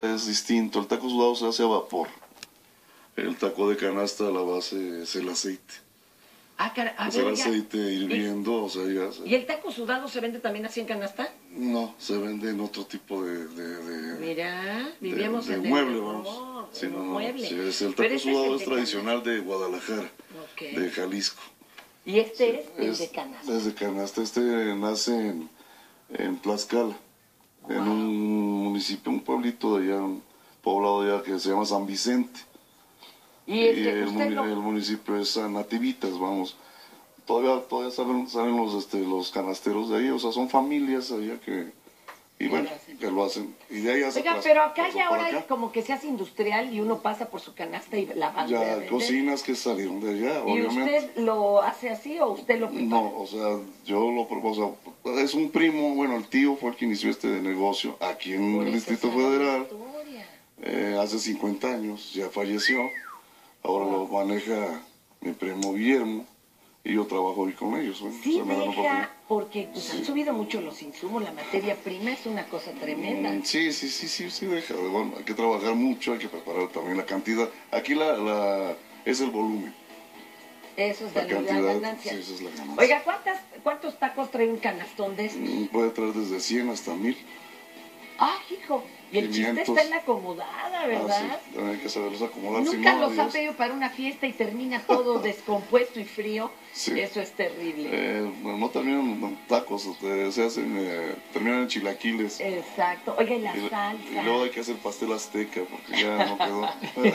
es distinto. El taco sudado se hace a vapor. El taco de canasta, la base es el aceite. Ah, cara, a Es ver, el aceite hirviendo, o sea, ya se- ¿Y el taco sudado se vende también así en canasta? No, se vende en otro tipo de... de- de- Mira, vivimos de, en mueble, vamos. Sí, no, mueble. Sí, es el taco sudado es tradicional de Guadalajara, de Jalisco. Y este es el de canasta. Es de canasta. Este nace en, en Tlaxcala, en un municipio, un pueblito de allá, un poblado de allá que se llama San Vicente. Y, Y el, usted muni- lo- el municipio es San Nativitas, vamos. Todavía, todavía salen, salen los, este, los canasteros de ahí, o sea, son familias allá que, y bueno, hacen. que lo hacen. Y de ahí se Oiga, pero acá ya ahora acá. es como que se hace industrial y uno pasa por su canasta y la Ya vender. cocinas que salieron de allá, ¿Y obviamente. usted lo hace así o usted lo prepara? No, o sea, yo lo propongo, sea, es un primo, bueno, el tío fue el que inició este negocio aquí en Por el Distrito Federal, eh, hace 50 años, ya falleció, ahora lo maneja mi primo Guillermo y yo trabajo hoy con ellos. bueno, Sí, deja, porque pues, han subido mucho los insumos, la materia prima es una cosa tremenda. Mm, Sí, sí, sí, sí, sí, deja, bueno, hay que trabajar mucho, hay que preparar también la cantidad. Aquí la, la es el volumen, Eso es la la, cantidad, ganancia. sí, esa es la ganancia. Oiga, ¿cuántas, ¿cuántos tacos trae un canastón de estos? Mm, Puede traer desde 100 hasta 1000. Ah, hijo, y el chiste 500. está en la acomodada, ¿verdad? Ah, sí, hay que saberlos acomodar. si Nunca no, los ha pedido para una fiesta y termina todo descompuesto y frío. Sí. Eso es terrible. Eh, no, terminan en tacos, se hacen, eh, terminan en chilaquiles. Exacto. Oiga, y la y, salsa. y luego hay que hacer pastel azteca porque ya no quedó.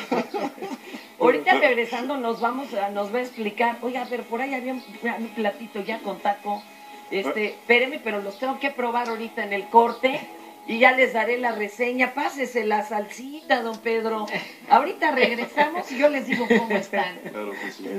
Ahorita regresando nos vamos a, nos va a explicar. Oiga, pero por ahí había un, un platito ya con taco. Este, espéreme, pero los tengo que probar ahorita en el corte y ya les daré la reseña. Pásese la salsita, don Pedro. Ahorita regresamos y yo les digo cómo están. claro que sí.